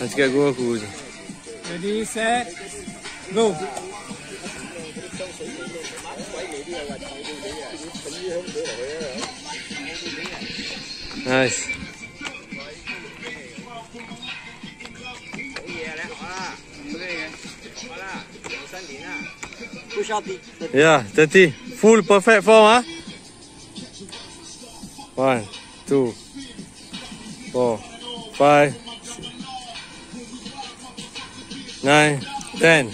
Cakap gua aku je. Ready, set, go. Nice. Push out the, the Yeah, 30. Full perfect form, ah. One, two, four, five, nine, ten.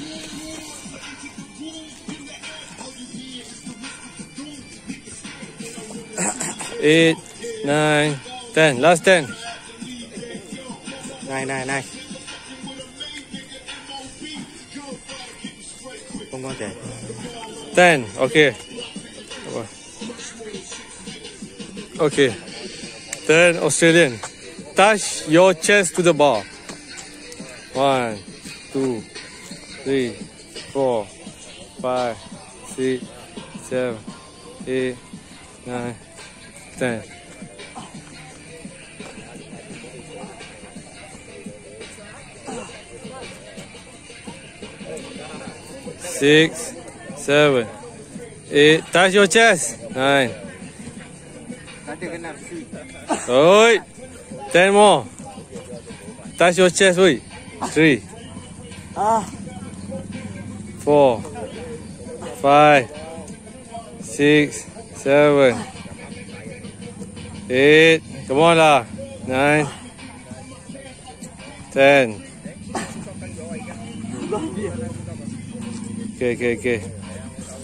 Eight, nine, ten. Last ten. Này này này Không có thể Ten. Okay. Okay. Ten Australian. Touch your chest to the bar. One, two, three, four, five, six, seven, eight, nine, ten. Six, seven, eight. Touch your chest. Nine. Oi. Ten more. Touch your chest, oi. Three, Four, five, six, seven, eight. Come on lah. Nine, ten. Okay, okay, okay.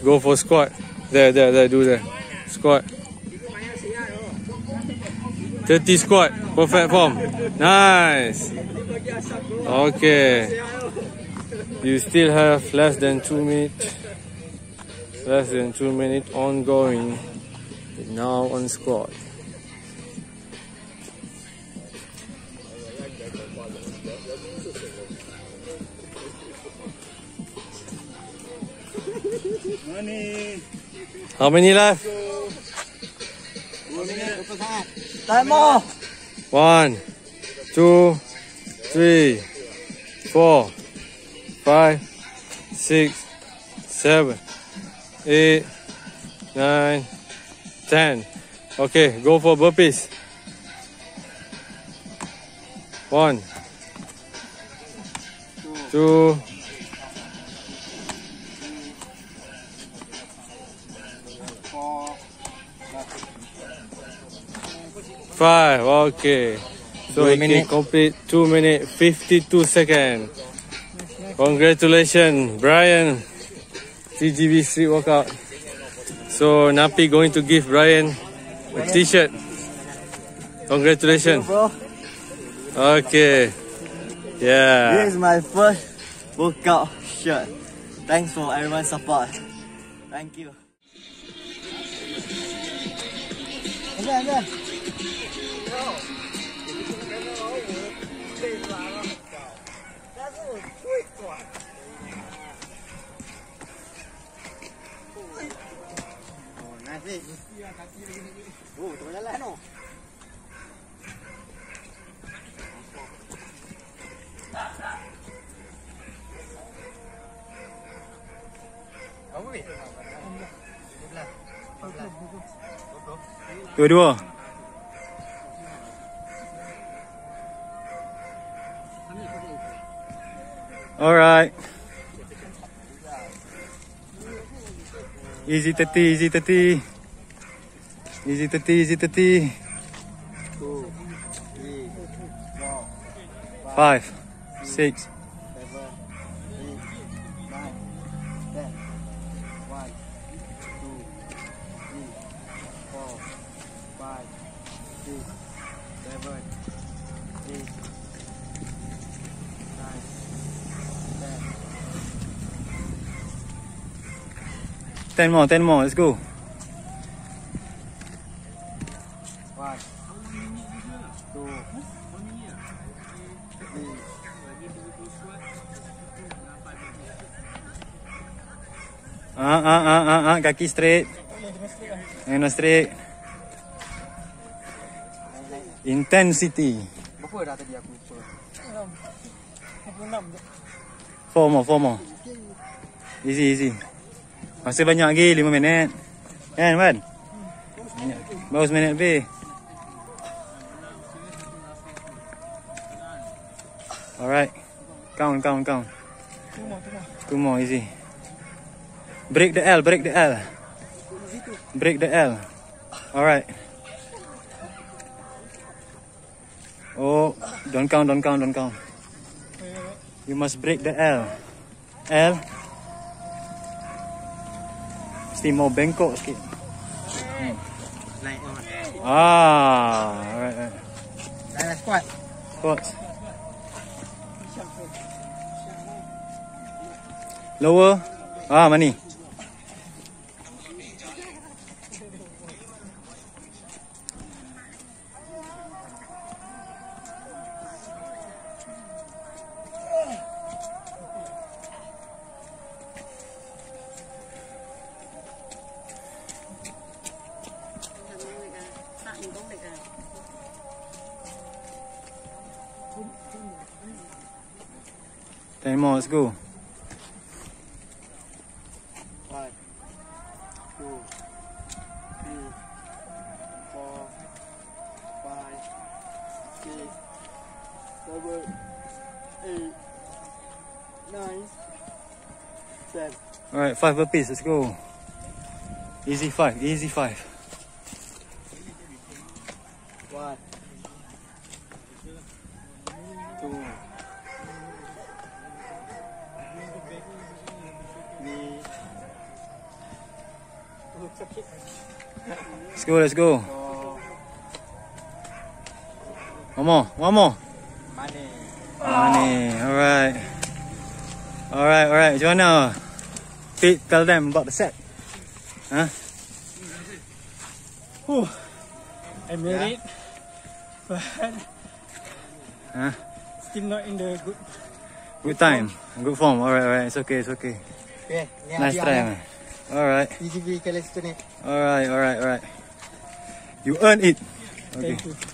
Go for squat. There, there, there. Do there. Squat. 30 squat. Perfect form. Nice. Okay. You still have less than two minutes. Less than two minutes ongoing. Now on squat. How many left? Time more One, two, three, four, five, six, seven, eight, nine, ten. Okay, go for burpees. One, two, five. Okay. So Two he can complete two minute fifty-two second. Congratulations, Brian. TGV Street Workout. So Napi going to give Brian a T-shirt. Congratulations. bro Okay. Yeah. This is my first workout shirt Thanks for everyone's support Thank you Enggak, enggak. hati lagi ni. Oh, tengah jalan noh. Dua-dua Alright Easy 30 Easy 30 Easy 30, easy 30. Two, three, four, Five, six, seven, eight, nine, ten. One, two, three, four, five, six, seven, eight, nine, ten. ten more, ten more. Let's go. One, two, three, Ah, ah, ah, ah, ah. Kaki straight. Hand straight. Intensity. Berapa dah tadi aku lupa? Four more, four more. Easy, easy. Masih banyak lagi, lima minit. Kan, Wan? Baru seminit lebih. Alright. Count, count, count. Two more, easy. Break the L, break the L. Break the L. Alright. Oh, don't count, don't count, don't count. You must break the L. L. Mesti mau bengkok sikit. Ah, alright, alright. Dah squat. Lower. Ah, mani. Ten more, let's go. Nine, ten. Alright, five burpees, let's go. Easy five, easy five. One, two, three, Let's go, let's go. One more, one more. money. Money, alright. Alright, alright, macam mana? Pete, tell them about the set. Huh? I made it, but Huh? still not in the good. Good time, good form. Alright, alright, it's okay, it's okay. Ni Nice try, man. Alright, alright, alright, alright. You earn it. Okay. Thank you.